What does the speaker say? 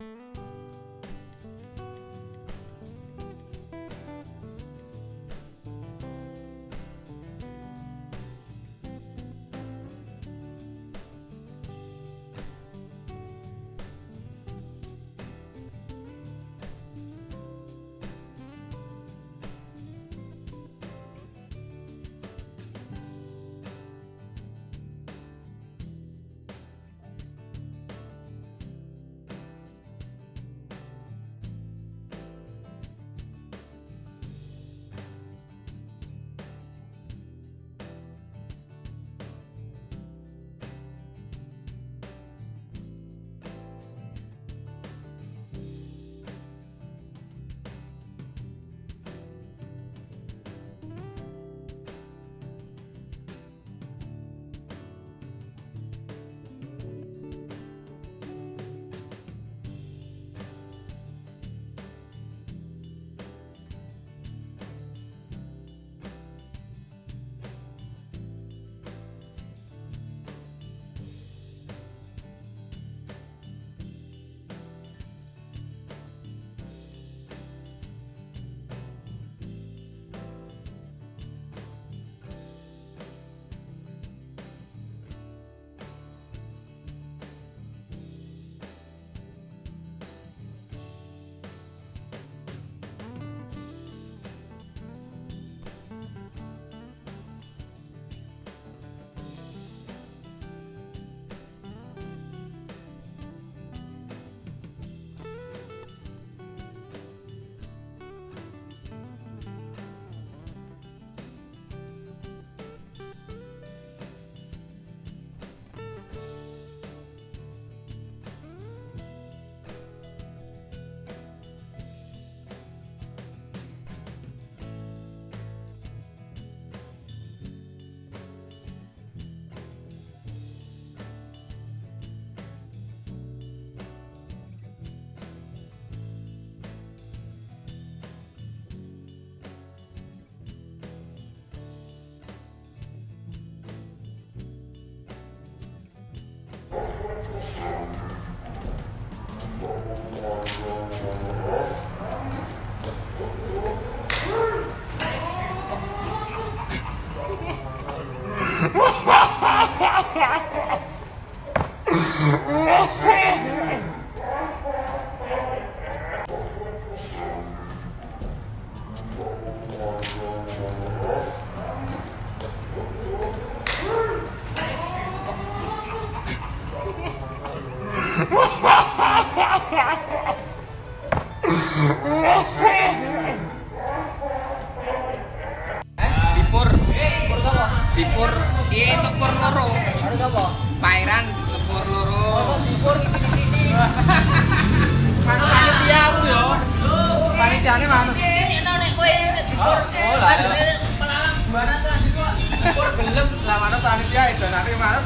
Thank you. Ha ha ha ha! Iya itu pur loro. Harus apa? Pairan pur loro. Dipur di sini. Mana panitia aku yo? Panitiane mana? Oh, lah. Dipur gelem lah mana panitia itu nanti mana